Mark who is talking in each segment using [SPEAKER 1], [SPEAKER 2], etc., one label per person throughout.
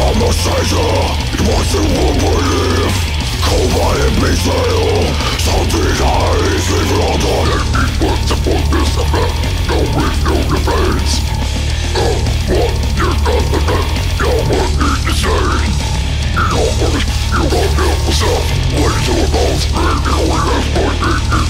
[SPEAKER 1] I'm the savior It was the one belief Cold a betrayal Something I leave it all done And it was the focus of that No wind, no defense Oh, what? You're not the best Now what you say? You know what? You got to help yourself What is your mouth? Maybe only that's my thinking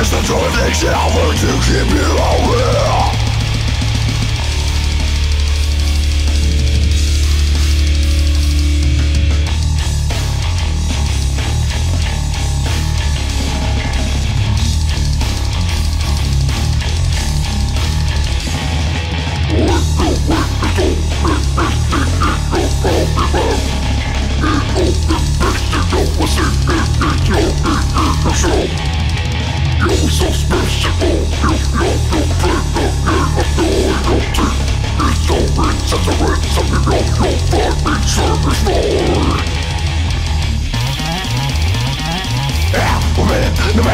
[SPEAKER 1] It's the time they shower to keep you aware.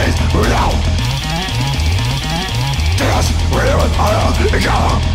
[SPEAKER 1] days without. With will all together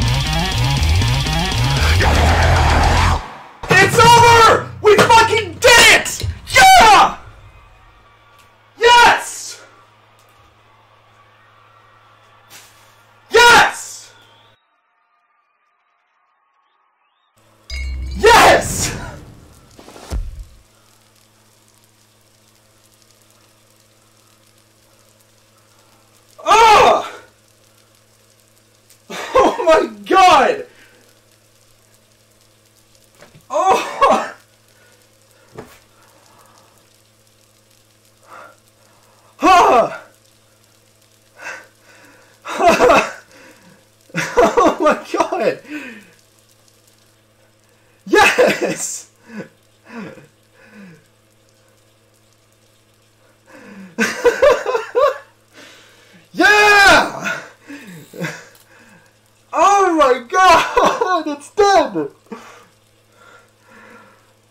[SPEAKER 2] it!
[SPEAKER 3] Yes! yeah! Oh
[SPEAKER 2] my
[SPEAKER 3] god! It's dead!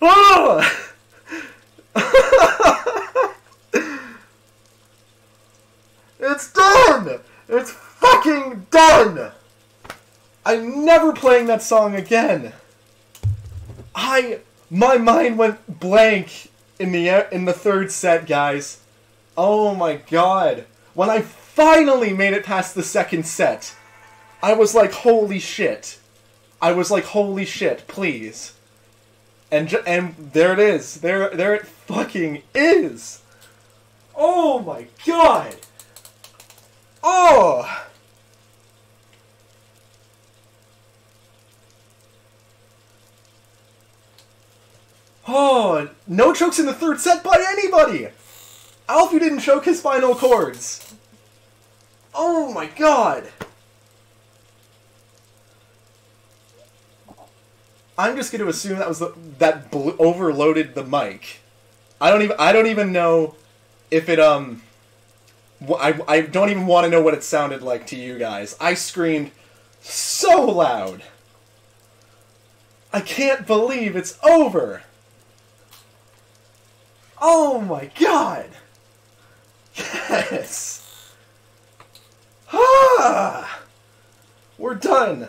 [SPEAKER 3] Oh!
[SPEAKER 2] That song again. I my mind went blank in the uh, in the third set, guys. Oh my god. When I finally made it past the second set, I was like, "Holy shit." I was like, "Holy shit, please." And and there it is. There there it fucking is. Oh my god. Oh. Oh, no chokes in the third set by anybody! Alfie didn't choke his final chords. Oh my god! I'm just going to assume that was the, that overloaded the mic. I don't even I don't even know if it um I I don't even want to know what it sounded like to you guys. I screamed so loud. I can't believe it's over. Oh my god! Yes! Ah! We're done!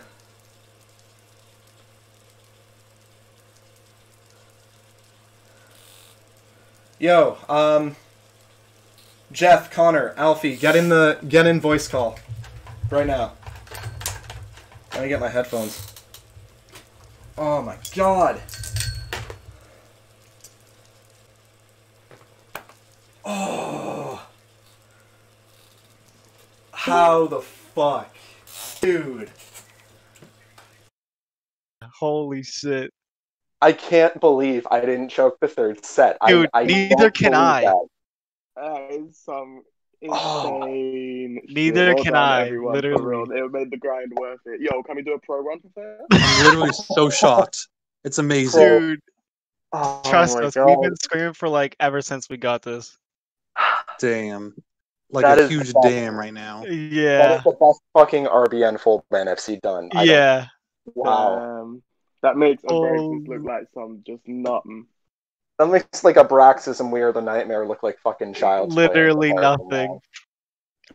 [SPEAKER 2] Yo, um... Jeff, Connor, Alfie, get in the get in voice call. Right now. Let me get my headphones. Oh my god. Oh. How the fuck? Dude.
[SPEAKER 4] Holy shit.
[SPEAKER 2] I can't believe I didn't choke the third set. Dude, I, I neither can I. that.
[SPEAKER 5] That is some Oh. insane. shit. Neither Well can I, everyone, literally. real. It made the grind worth it. Yo, can we do a pro run for fair?
[SPEAKER 4] I'm literally
[SPEAKER 6] so shocked. It's amazing. Cool.
[SPEAKER 4] Dude,
[SPEAKER 2] Oh trust us, God. we've been
[SPEAKER 4] screaming for like ever since we got this.
[SPEAKER 6] Damn. Like That a is huge dam right now.
[SPEAKER 4] Yeah. that is
[SPEAKER 2] the best fucking RBN full ban FC done. I don't-
[SPEAKER 4] Yeah.
[SPEAKER 2] Wow.
[SPEAKER 5] Um, that makes Abraxas Oh. look like some just nothing.
[SPEAKER 2] That makes like Abraxas and We Are the Nightmare look like fucking child. Literally nothing. now.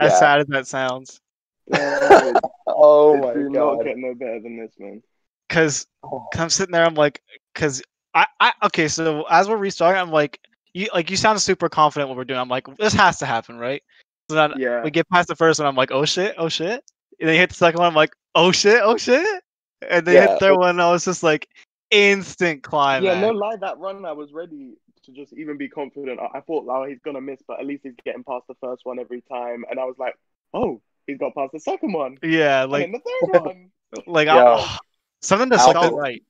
[SPEAKER 4] As Yeah. sad as that sounds.
[SPEAKER 5] Yeah, it,
[SPEAKER 2] Oh it my do not god.
[SPEAKER 5] get no better than this, man.
[SPEAKER 4] Cause,
[SPEAKER 2] Oh.
[SPEAKER 4] 'cause I'm sitting there, I'm like, cause I, I, okay, so as we're restarting, I'm like, you, like, you sound super confident what we're doing. I'm like, this has to happen, right? So then Yeah. we get past the first one, I'm like, oh shit, oh shit. And then you hit the second one, I'm like, oh shit, oh shit. And then you hit the third one, I was just like, instant climax. Yeah, no
[SPEAKER 5] lie, that run I was ready to just even be confident. I, I thought, oh, he's gonna miss, but at least he's getting past the first one every time. And I was like, oh, he's got past the second one.
[SPEAKER 4] Yeah, and like,
[SPEAKER 5] then the third one.
[SPEAKER 4] like, Yo. Oh, I, something just Alpha- felt right.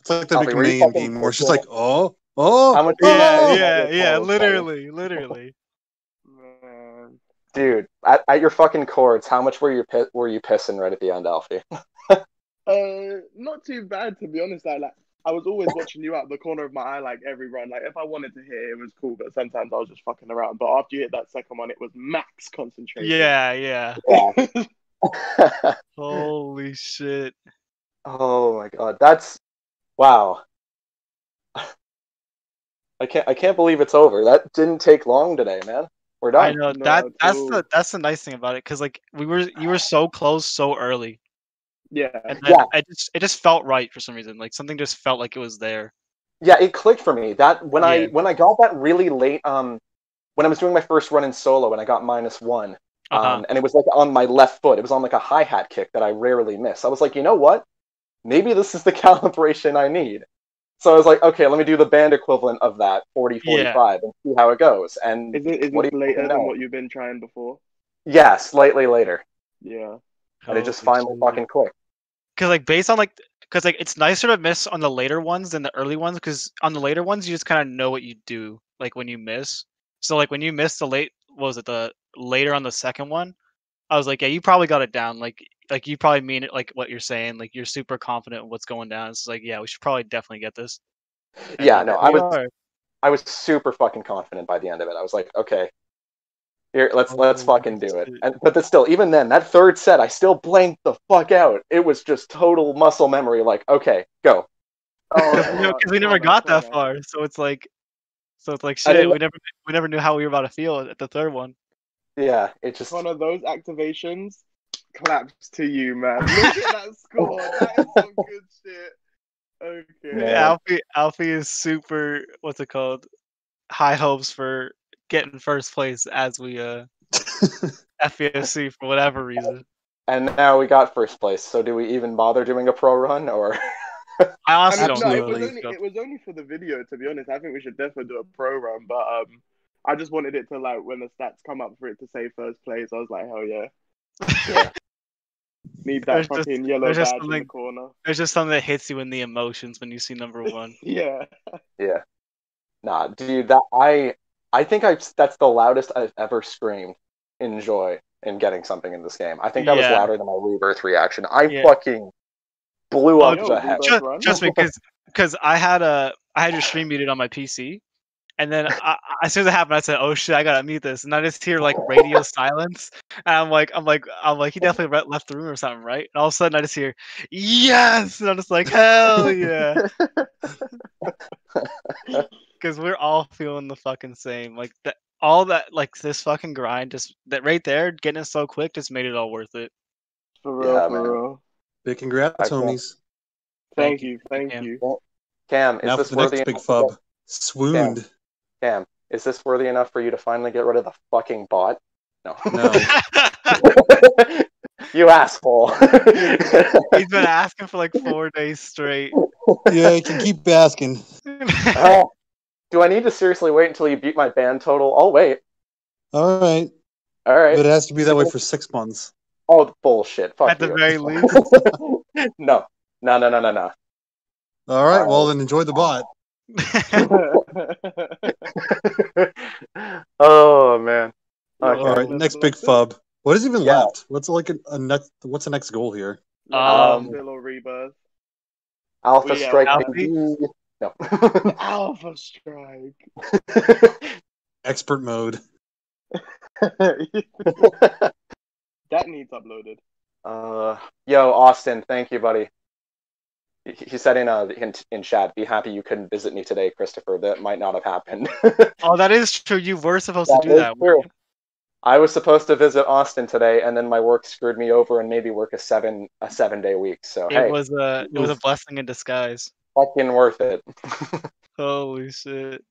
[SPEAKER 6] It's like the Alfie, were you McMahon fucking game where it's just like, oh, oh, How Yeah, Oh,
[SPEAKER 2] yeah, my yeah, literally,
[SPEAKER 4] literally.
[SPEAKER 2] Man. Dude, at, at your fucking chords, how much were you pi- were you pissing right at the end, Alfie?
[SPEAKER 5] Uh, not too bad to be honest. I like I was always watching you out the corner of my eye, like every run. Like if I wanted to hit, it was cool, but sometimes I was just fucking around. But after you hit that second one, it was max concentration. Yeah,
[SPEAKER 4] yeah.
[SPEAKER 5] Yeah.
[SPEAKER 4] Holy shit.
[SPEAKER 2] oh my god, that's wow. I can't I can't believe it's over. That didn't take long today, man. We're I
[SPEAKER 4] know No, that that's the that's the nice thing about it because like we were you were so close so early
[SPEAKER 5] yeah. and
[SPEAKER 4] Yeah. it just it just felt right for some reason like something just felt like it was there
[SPEAKER 2] Yeah, it clicked for me. That when I when I got that really late, um, when I was doing my first run in solo and I got minus one,
[SPEAKER 4] uh-huh. um,
[SPEAKER 2] and it was like on my left foot. It was on like a hi hat kick that I rarely miss. I was like, you know what? Maybe this is the calibration I need. So I was like, okay, let me do the band equivalent of that, 40 Yeah. 45, and see how it goes. And Is it is What it later than what
[SPEAKER 5] you've been trying before?
[SPEAKER 2] yeah, slightly later.
[SPEAKER 5] Yeah.
[SPEAKER 4] And it just finally fucking
[SPEAKER 2] clicked.
[SPEAKER 4] because like based on like because like it's nicer to miss on the later ones than the early ones because on the later ones you just kind of know what you do like when you miss so like when you miss the late what was it the later on the second one i was like yeah you probably got it down like like you probably mean it like what you're saying like you're super confident in what's going down it's like yeah we should probably definitely get this
[SPEAKER 2] And Yeah, no, I was
[SPEAKER 4] are.
[SPEAKER 2] I was super fucking confident by the end of it. I was like, okay, here, let's let's Oh, fucking do it. And but that's still, even then, that third set, I still blanked the fuck out. It was just total muscle memory. Like, okay, go.
[SPEAKER 5] Oh, because we, never- we never got that far
[SPEAKER 4] so it's like so it's like shit we never we never knew how we were about to feel at the third one
[SPEAKER 2] Yeah, it just.
[SPEAKER 5] One of those activations. Claps to you, man. Look at that score. That is some good shit. Okay. Yeah.
[SPEAKER 4] Alfie Alfie is super what's it called? High hopes for getting first place as we uh FBFC for whatever reason.
[SPEAKER 2] And now we got first place. So do we even bother doing a pro run or? I
[SPEAKER 4] I honestly mean, don't no, know. it was only it
[SPEAKER 5] was only for the video. To be honest, I think we should definitely do a pro run. But um, I just wanted it to like when the stats come up for it to say first place. I was like, hell yeah,
[SPEAKER 4] Yeah.
[SPEAKER 5] Need that There's just- fucking yellow there's just badge in the something- corner.
[SPEAKER 4] There's just something that hits you in the emotions when you see number one.
[SPEAKER 5] Yeah,
[SPEAKER 2] Yeah. Nah, dude, that I I think I that's the loudest I've ever screamed in joy in getting something in this game. I think that was louder than my rebirth reaction. I Yeah. fucking blew Oh, up yo, the Rebirth head.
[SPEAKER 4] Just, just because because I had a I had your stream muted on my PC, and then I, I- as soon as it happened, I said, "Oh shit, I gotta mute this," and I just hear like radio silence, and I'm like, I'm like, I'm like, he definitely re- left the room or something, right? And all of a sudden, I just hear, "Yes," and I'm just like, "Hell yeah!" Because we're all feeling the fucking same. Like that, all that, like this fucking grind, just that right there, getting it so quick, just made it all worth it.
[SPEAKER 5] for real, Yeah, for man. real.
[SPEAKER 6] Big congrats, I can't- homies.
[SPEAKER 5] Thank Thank you. you, thank Cam.
[SPEAKER 2] you. Cam, is Now for the next big fub.
[SPEAKER 6] Swooned. Cam,
[SPEAKER 2] Damn, is this worthy enough for you to finally get rid of the fucking bot? No. No. you asshole.
[SPEAKER 4] He's been asking for like four days straight.
[SPEAKER 6] yeah, you can keep asking.
[SPEAKER 4] Oh,
[SPEAKER 2] do I need to seriously wait until you beat my band total? I'll wait.
[SPEAKER 6] All right.
[SPEAKER 2] All right. But
[SPEAKER 6] it has to be that way for six months.
[SPEAKER 2] Oh, bullshit. Fuck At the you. very least. no. No, no, no, no, no.
[SPEAKER 6] All right. Uh, well, then enjoy the bot.
[SPEAKER 2] oh, man.
[SPEAKER 5] Okay. All right. Next big fub.
[SPEAKER 6] What is even Yeah. left? What's like a, a next? What's the next goal here?
[SPEAKER 5] Um, Still or rebirth.
[SPEAKER 2] Alpha Strike. Alfie? No.
[SPEAKER 5] Alpha Strike.
[SPEAKER 6] Expert mode.
[SPEAKER 5] that needs uploaded.
[SPEAKER 2] uh, yo, Austin, thank you, buddy. He, said in, a in in chat, "Be happy you couldn't visit me today, Christopher. That might not have happened."
[SPEAKER 4] oh, that is true. You were supposed That to do that. true.
[SPEAKER 2] I was supposed to visit Austin today, and then my work screwed me over and maybe work a seven a seven day week. So It hey,
[SPEAKER 4] was a it was a blessing in disguise.
[SPEAKER 2] fucking worth it.
[SPEAKER 4] Holy shit.